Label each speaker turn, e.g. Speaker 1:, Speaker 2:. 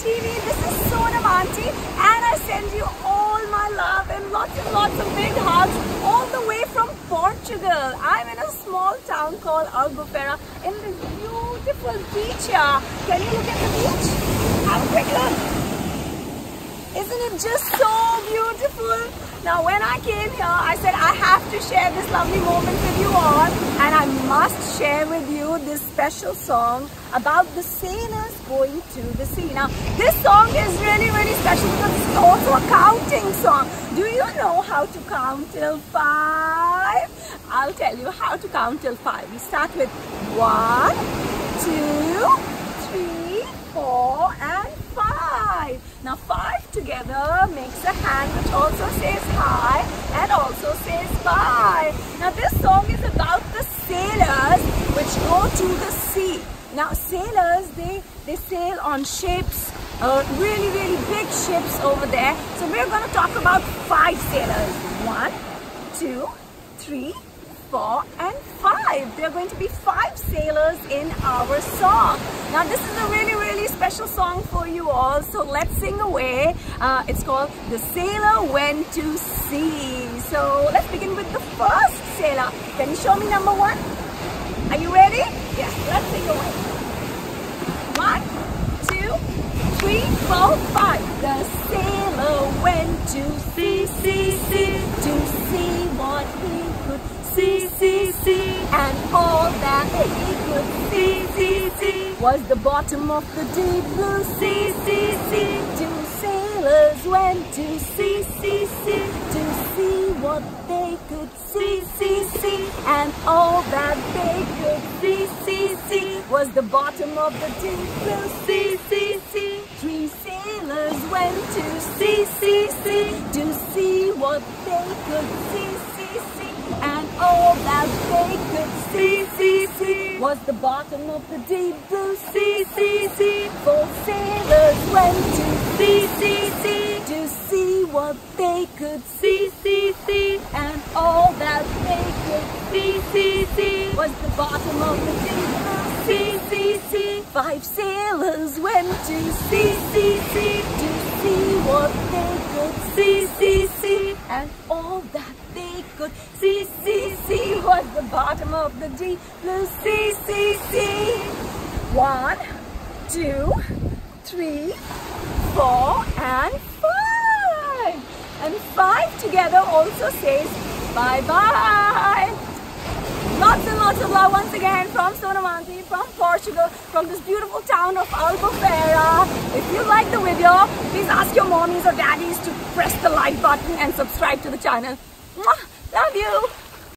Speaker 1: TV. This is Sonam Auntie and I send you all my love and lots and lots of big hugs all the way from Portugal. I'm in a small town called Albufeira in this beautiful beach here. Can you look at the beach? Have a quick look. Isn't it just so beautiful? Now when I came here, I said I have to share this lovely moment with you all and I must share with you this special song about the sailors going to the sea. Now this song is really really special because it's also a counting song. Do you know how to count till five? I'll tell you how to count till five. We start with one, two, three, four and five. Now five together makes a hand which also says hi and also says bye. Now this song is about the sailors which go to the sea. Now sailors, they, they sail on ships, uh, really, really big ships over there. So we're going to talk about five sailors. One, two, three, four five. There are going to be five sailors in our song. Now this is a really, really special song for you all. So let's sing away. Uh, it's called The Sailor Went to Sea. So let's begin with the first sailor. Can you show me number one? Are you ready? Yes, let's sing away. One, two, three, four, five. The sailor was the bottom of the deep blue sea, sea, sea. Two sailors went to sea, sea, sea, to see what they could see, see, see, and all that they could see, see, see, was the bottom of the deep blue sea, sea, sea. Three sailors went to sea, sea, sea, to see what they could see, see, see, and all that they could see was the bottom of the deep blue sea, sea, sea. Four sailors went to sea, sea, sea to see what they could see, see, see, and all that they could see, see, see was the bottom of the deep blue sea, sea, sea. Five sailors went to sea, sea, sea to see what they could see, see, see, and all that they could see, see, see was the bottom of the deep blue sea, sea, sea. One, two, three, four, and five. And five together also says bye-bye. Lots and lots of love once again from Sonam Auntie, from Portugal, from this beautiful town of Albufeira. If you like the video, please ask your mommies or daddies to press the like button and subscribe to the channel. Mwah! Love you!